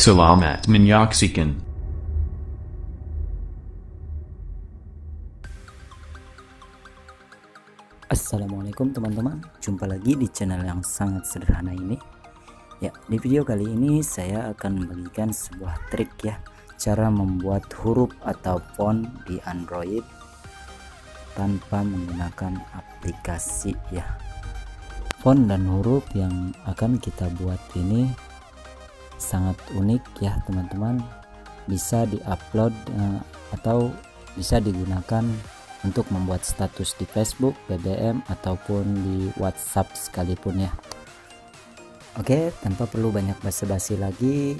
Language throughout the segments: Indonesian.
Selamat menyaksikan. Assalamualaikum teman-teman. Jumpa lagi di channel yang sangat sederhana ini. Ya di video kali ini saya akan membagikan sebuah trik ya Cara membuat huruf atau font di Android Tanpa menggunakan aplikasi ya. Font dan huruf yang akan kita buat ini Sangat unik ya teman-teman Bisa diupload uh, atau bisa digunakan untuk membuat status di Facebook, BBM ataupun di WhatsApp sekalipun ya. Oke, tanpa perlu banyak basa-basi lagi,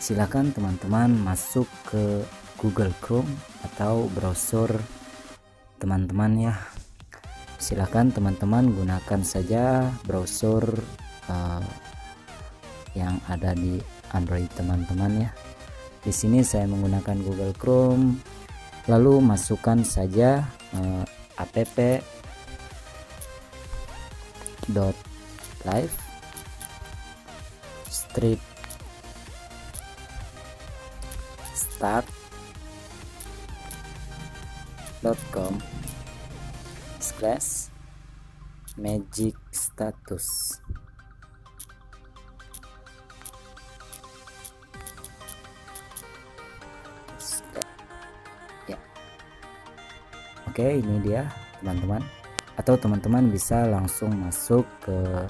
silakan teman-teman masuk ke Google Chrome atau browser teman-teman ya. Silakan teman-teman gunakan saja browser uh, yang ada di Android teman-teman ya. Di sini saya menggunakan Google Chrome lalu masukkan saja uh, app dot live strip start com slash magic status Oke ini dia teman-teman. Atau teman-teman bisa langsung masuk ke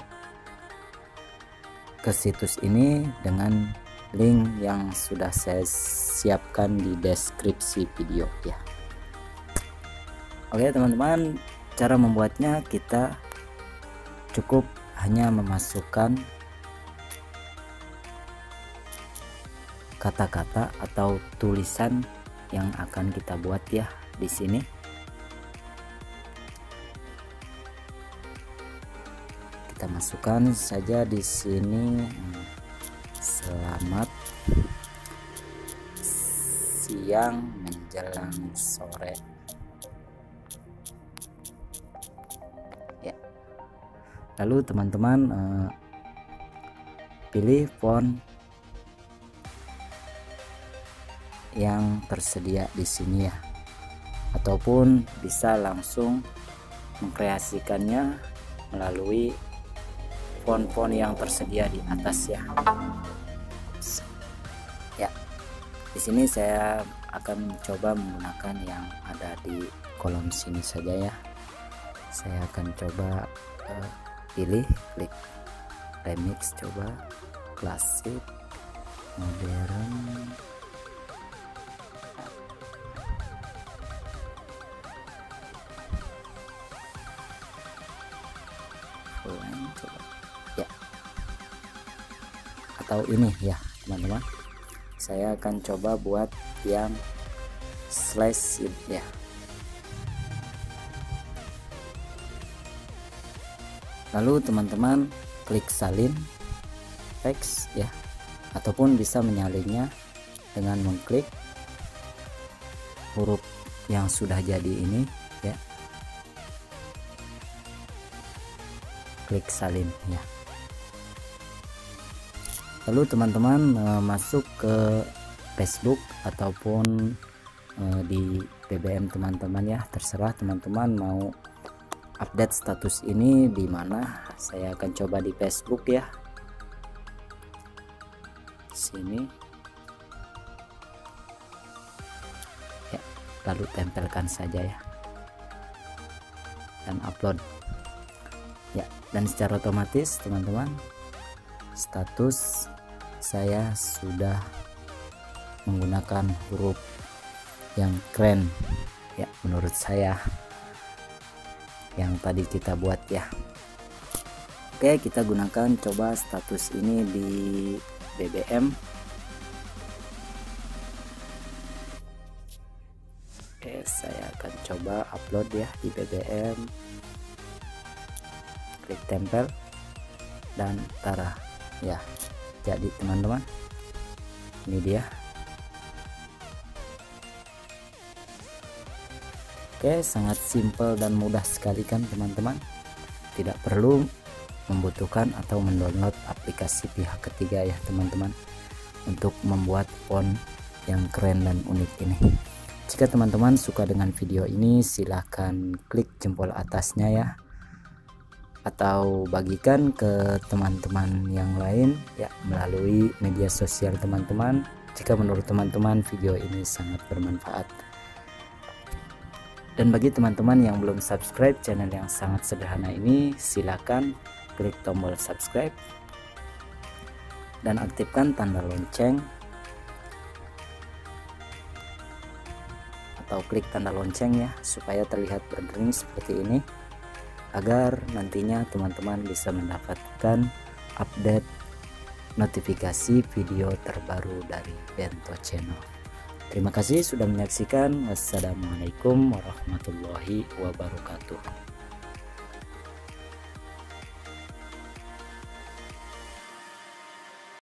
ke situs ini dengan link yang sudah saya siapkan di deskripsi video ya. Oke teman-teman cara membuatnya kita cukup hanya memasukkan kata-kata atau tulisan yang akan kita buat ya di sini kita masukkan saja di sini. Selamat siang menjelang sore. Ya. Lalu teman-teman uh, pilih font yang tersedia di sini ya. Ataupun bisa langsung mengkreasikannya melalui font-font yang tersedia di atas ya. Ya di sini saya akan coba menggunakan yang ada di kolom sini saja ya. Saya akan coba uh, pilih klik remix coba klasik modern. Coba atau ini ya teman-teman. Saya akan coba buat yang slash ya. Lalu teman-teman klik salin teks ya. Ataupun bisa menyalinnya dengan mengklik huruf yang sudah jadi ini ya. Klik salin ya lalu teman-teman uh, masuk ke Facebook ataupun uh, di BBM teman-teman ya. Terserah teman-teman mau update status ini di mana. Saya akan coba di Facebook ya. Sini. Ya lalu tempelkan saja ya. Dan upload. Ya dan secara otomatis teman-teman status saya sudah menggunakan huruf yang keren. Ya menurut saya yang tadi kita buat ya. Oke kita gunakan coba status ini di BBM Oke saya akan coba upload ya di BBM klik tempel dan tara ya jadi teman-teman ini dia. Oke sangat simple dan mudah sekali kan teman-teman. Tidak perlu membutuhkan atau mendownload aplikasi pihak ketiga ya teman-teman untuk membuat font yang keren dan unik ini. Jika teman-teman suka dengan video ini silahkan klik jempol atasnya ya atau bagikan ke teman-teman yang lain ya melalui media sosial teman-teman jika menurut teman-teman video ini sangat bermanfaat. Dan bagi teman-teman yang belum subscribe channel yang sangat sederhana ini silakan klik tombol subscribe dan aktifkan tanda lonceng atau klik tanda lonceng ya supaya terlihat berdering seperti ini agar nantinya teman-teman bisa mendapatkan update notifikasi video terbaru dari Bento Channel. Terima kasih sudah menyaksikan. Wassalamualaikum warahmatullahi wabarakatuh.